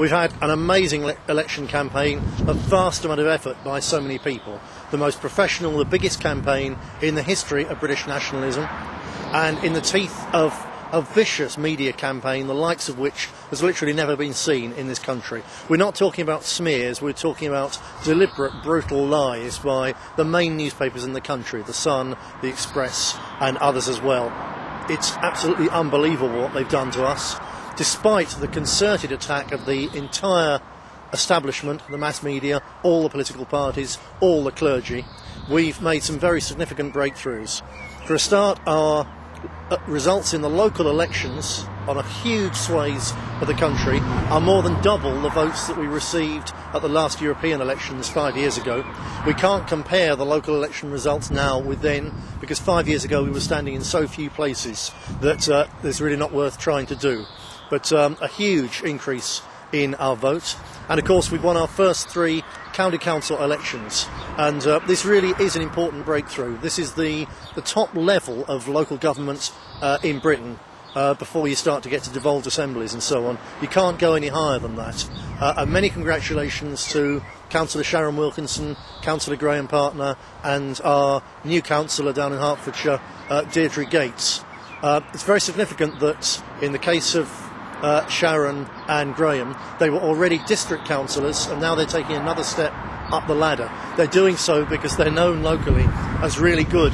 We've had an amazing le- election campaign, a vast amount of effort by so many people. The most professional, the biggest campaign in the history of British nationalism, and in the teeth of a vicious media campaign, the likes of which has literally never been seen in this country. We're not talking about smears, we're talking about deliberate, brutal lies by the main newspapers in the country The Sun, The Express, and others as well. It's absolutely unbelievable what they've done to us, despite the concerted attack of the entire establishment, the mass media, all the political parties, all the clergy. We've made some very significant breakthroughs. For a start, our uh, results in the local elections on a huge swathes of the country are more than double the votes that we received at the last European elections five years ago. We can't compare the local election results now with then because five years ago we were standing in so few places that uh, it's really not worth trying to do. But um, a huge increase in our vote. And of course, we've won our first three county council elections. And uh, this really is an important breakthrough. This is the, the top level of local government uh, in Britain. Uh, before you start to get to devolved assemblies and so on, you can't go any higher than that. Uh, and many congratulations to Councillor Sharon Wilkinson, Councillor Graham Partner, and our new councillor down in Hertfordshire, uh, Deirdre Gates. Uh, it's very significant that in the case of uh, Sharon and Graham. They were already district councillors and now they're taking another step up the ladder. They're doing so because they're known locally as really good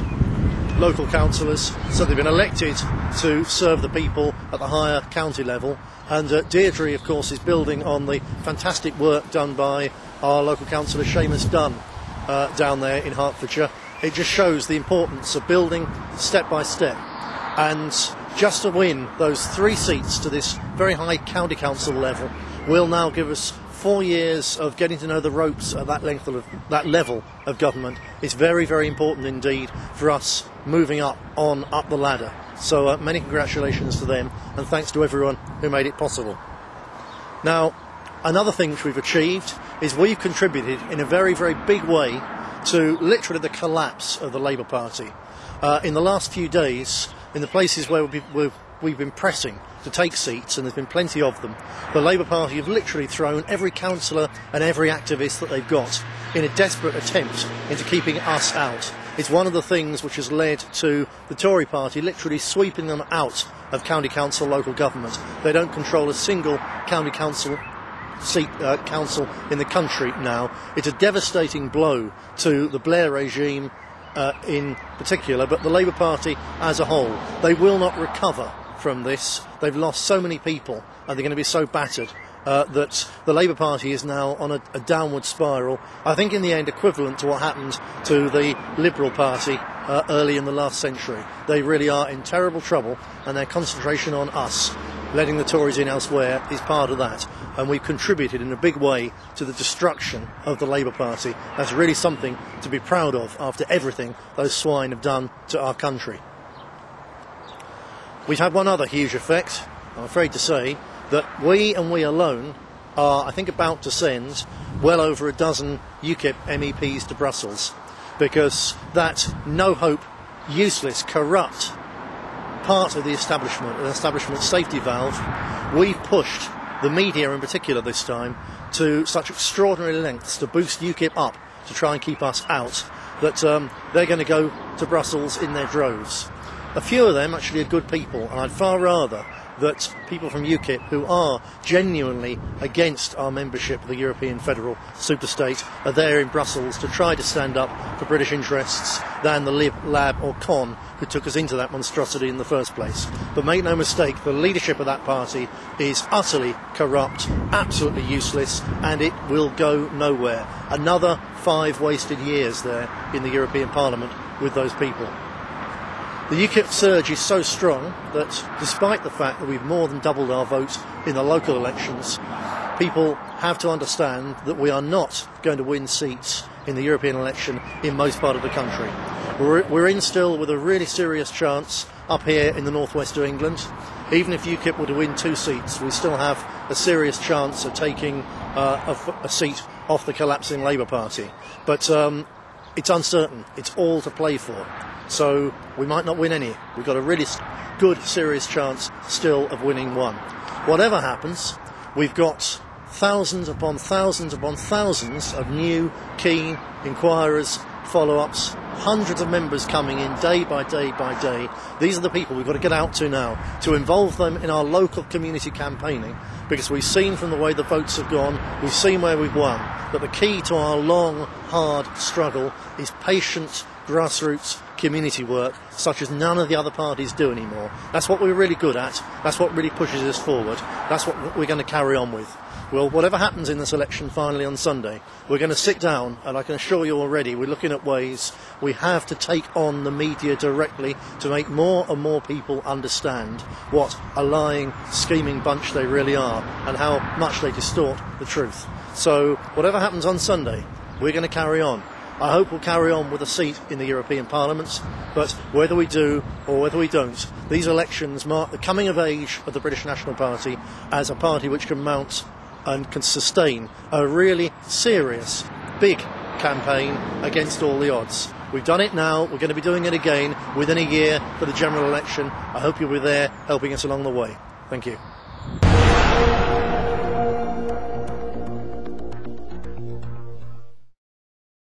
local councillors, so they've been elected to serve the people at the higher county level. And uh, Deirdre, of course, is building on the fantastic work done by our local councillor Seamus Dunn uh, down there in Hertfordshire. It just shows the importance of building step by step. And just to win those three seats to this very high county council level will now give us four years of getting to know the ropes at that length of that level of government. It's very, very important indeed for us moving up on up the ladder. So uh, many congratulations to them, and thanks to everyone who made it possible. Now, another thing which we've achieved is we've contributed in a very, very big way to literally the collapse of the Labour Party. Uh, in the last few days, in the places where we've, been pressing to take seats, and there's been plenty of them, the Labour Party have literally thrown every councillor and every activist that they've got in a desperate attempt into keeping us out. It's one of the things which has led to the Tory party literally sweeping them out of county council local government. They don't control a single county council seat uh, council in the country now. It's a devastating blow to the Blair regime uh, in particular, but the Labour Party as a whole. They will not recover from this. They've lost so many people and they're going to be so battered. Uh, that the Labour Party is now on a, a, downward spiral. I think, in the end, equivalent to what happened to the Liberal Party uh, early in the last century. They really are in terrible trouble, and their concentration on us, letting the Tories in elsewhere, is part of that. And we've contributed in a big way to the destruction of the Labour Party. That's really something to be proud of after everything those swine have done to our country. We've had one other huge effect, I'm afraid to say, that we and we alone are, I think, about to send well over a dozen UKIP MEPs to Brussels because that no hope, useless, corrupt part of the establishment, an establishment safety valve, we've pushed the media in particular this time to such extraordinary lengths to boost UKIP up to try and keep us out that um, they're going to go to Brussels in their droves. A few of them actually are good people, and I'd far rather that people from UKIP who are genuinely against our membership of the European Federal Superstate are there in Brussels to try to stand up for British interests than the Lib, Lab or Con who took us into that monstrosity in the first place. But make no mistake, the leadership of that party is utterly corrupt, absolutely useless, and it will go nowhere. Another five wasted years there in the European Parliament with those people. The UKIP surge is so strong that despite the fact that we've more than doubled our vote in the local elections, people have to understand that we are not going to win seats in the European election in most part of the country. We're, we're in still with a really serious chance up here in the northwest of England. Even if UKIP were to win two seats, we still have a serious chance of taking uh, a, a, seat off the collapsing Labour Party. But um, it's uncertain. It's all to play for. So we might not win any. We've got a really good, serious chance still of winning one. Whatever happens, we've got thousands upon thousands upon thousands of new, keen inquirers, follow ups, hundreds of members coming in day by day by day. These are the people we've got to get out to now to involve them in our local community campaigning because we've seen from the way the votes have gone, we've seen where we've won, that the key to our long, hard struggle is patient grassroots community work, such as none of the other parties do anymore. That's what we're really good at. That's what really pushes us forward. That's what we're going to carry on with. Well, whatever happens in this election finally on Sunday, we're going to sit down, and I can assure you already, we're looking at ways we have to take on the media directly to make more and more people understand what a lying, scheming bunch they really are and how much they distort the truth. So, whatever happens on Sunday, we're going to carry on. I hope we'll carry on with a seat in the European Parliament, but whether we do or whether we don't, these elections mark the coming of age of the British National Party as a party which can mount and can sustain a really serious, big campaign against all the odds. We've done it now, we're going to be doing it again within a year for the general election. I hope you'll be there helping us along the way. Thank you.